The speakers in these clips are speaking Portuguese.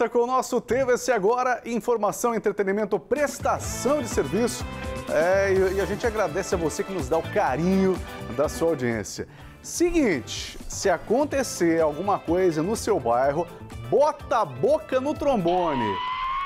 volta com o nosso TVC Agora, informação, entretenimento, prestação de serviço. É, e, a gente agradece a você que nos dá o carinho da sua audiência. Seguinte, se acontecer alguma coisa no seu bairro, bota a boca no trombone.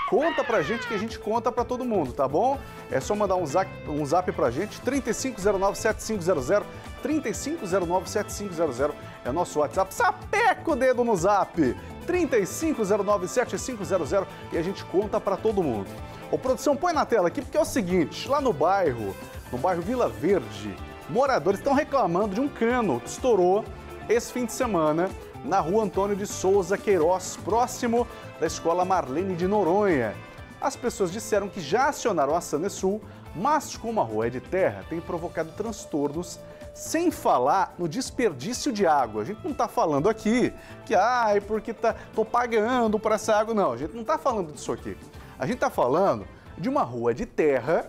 Conta pra gente que a gente conta pra todo mundo, tá bom? É só mandar um zap, um zap pra gente, 3509-7500, 3509-7500 é nosso WhatsApp. Sapeca o dedo no zap, 3509-7500 e a gente conta pra todo mundo. Ô, produção, põe na tela aqui, porque é o seguinte, lá no bairro, no bairro Vila Verde, moradores estão reclamando de um cano que estourou esse fim de semana na rua Antônio de Souza Queiroz, próximo da escola Marlene de Noronha. As pessoas disseram que já acionaram a Sanesul, mas como a rua é de terra, tem provocado transtornos, sem falar no desperdício de água. A gente não está falando aqui que, ai, porque tá, tô pagando por essa água. Não, a gente não está falando disso aqui. A gente está falando de uma rua de terra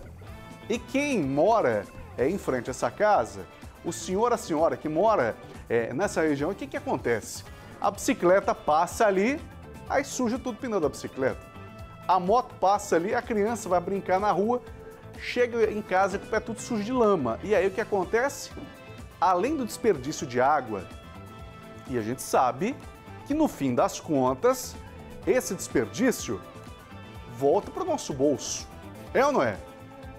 e quem mora é, em frente a essa casa, o senhor, a senhora que mora é, nessa região, o que, que acontece? A bicicleta passa ali, aí suja tudo o pneu da bicicleta. A moto passa ali, a criança vai brincar na rua, chega em casa com o pé tudo sujo de lama. E aí o que acontece? Além do desperdício de água, e a gente sabe que no fim das contas, esse desperdício volta para o nosso bolso. É ou não é?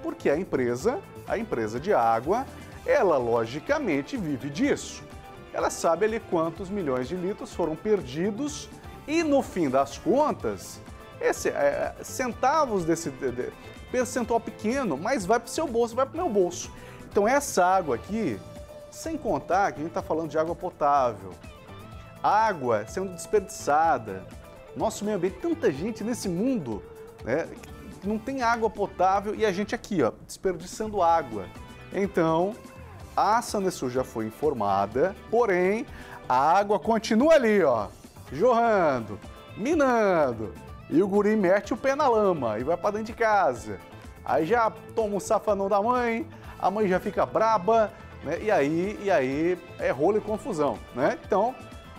Porque a empresa, a empresa de água, ela logicamente vive disso. Ela sabe ali quantos milhões de litros foram perdidos e no fim das contas, esse é, centavos desse de, percentual pequeno, mas vai para o seu bolso, vai para o meu bolso. Então essa água aqui, sem contar que a gente está falando de água potável, água sendo desperdiçada, nosso meio ambiente, tanta gente nesse mundo né, que não tem água potável e a gente aqui, ó, desperdiçando água. Então, a Sanesul já foi informada, porém, a água continua ali, ó, jorrando, minando. E o guri mete o pé na lama e vai para dentro de casa. Aí já toma o safanão da mãe, a mãe já fica braba, né? E aí, e aí é rolo e confusão, né? Então,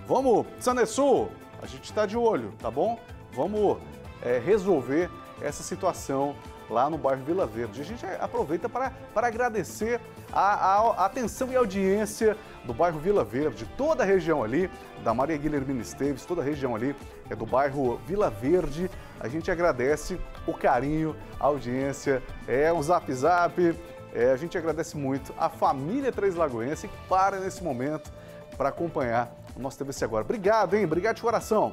vamos, Sanesul, a gente está de olho, tá bom? Vamos é, resolver essa situação lá no bairro Vila Verde. A gente aproveita para, para agradecer a, a, a, atenção e audiência do bairro Vila Verde, toda a região ali, da Maria Guilhermina Esteves, toda a região ali é do bairro Vila Verde. A gente agradece o carinho, a audiência, é o Zap Zap. É, a gente agradece muito a família Três Lagoense que para nesse momento para acompanhar o nosso TVC agora. Obrigado, hein? Obrigado de coração.